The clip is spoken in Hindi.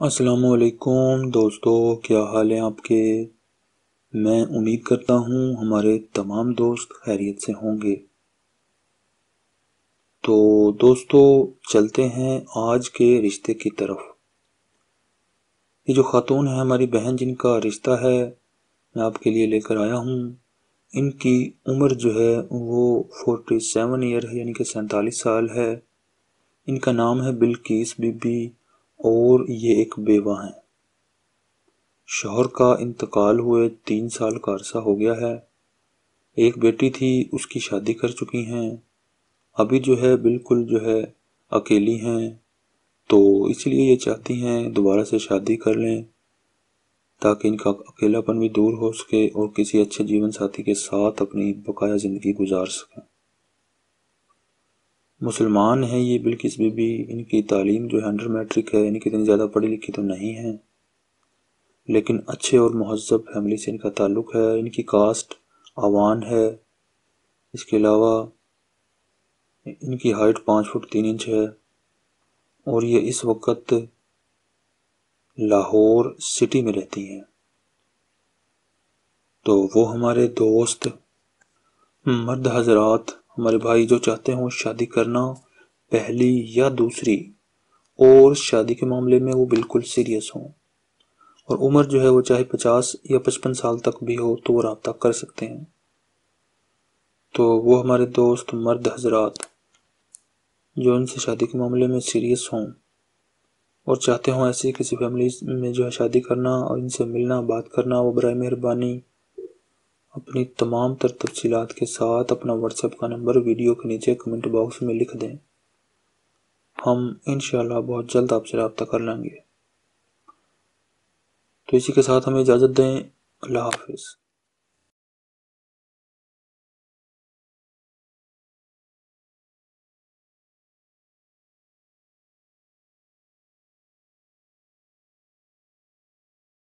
असलकुम दोस्तों, क्या हाल है आपके? मैं उम्मीद करता हूँ हमारे तमाम दोस्त खैरियत से होंगे। तो दोस्तों, चलते हैं आज के रिश्ते की तरफ़। ये जो ख़ातून है हमारी बहन जिनका रिश्ता है, मैं आपके लिए लेकर आया हूँ। इनकी उम्र जो है वो फोर्टी सेवन ईयर है, यानी कि सैंतालीस साल है। इनका नाम है बिल्किस बीबी। और ये एक बेवा हैं। शोहर का इंतकाल हुए तीन साल का अरसा हो गया है। एक बेटी थी, उसकी शादी कर चुकी हैं। अभी जो है, बिल्कुल जो है, अकेली हैं। तो इसलिए ये चाहती हैं, दोबारा से शादी कर लें, ताकि इनका अकेलापन भी दूर हो सके और किसी अच्छे जीवन साथी के साथ अपनी बकाया ज़िंदगी गुजार सकें। मुसलमान हैं ये बिल्किस बीबी, इनकी तालीम जो है अंडर मैट्रिक है, इनकी इतनी ज़्यादा पढ़ी लिखी तो नहीं है। लेकिन अच्छे और महजब फैमिली से इनका ताल्लुक़ है, इनकी कास्ट आवान है। इसके अलावा इनकी हाइट पाँच फुट तीन इंच है। और ये इस वक्त लाहौर सिटी में रहती हैं। तो वो हमारे दोस्त, मर्द हजरात हमारे भाई जो चाहते हों शादी करना पहली या दूसरी, और शादी के मामले में वो बिल्कुल सीरियस हों। और उम्र जो है वो चाहे पचास या पचपन साल तक भी हो तो वो रबता कर सकते हैं। तो वो हमारे दोस्त मर्द हजरात, जो उनसे शादी के मामले में सीरियस हों, और चाहते हों ऐसी किसी फैमिली में जो है शादी करना और इनसे मिलना, बात करना, वो बर मेहरबानी अपनी तमाम तर तफसीत के साथ अपना व्हाट्सएप का नंबर वीडियो के नीचे कमेंट बॉक्स में लिख दें। हम इन बहुत जल्द आपसे रबता कर लेंगे। तो इसी के साथ हमें इजाज़त दें। अल्लाह हाफिज़।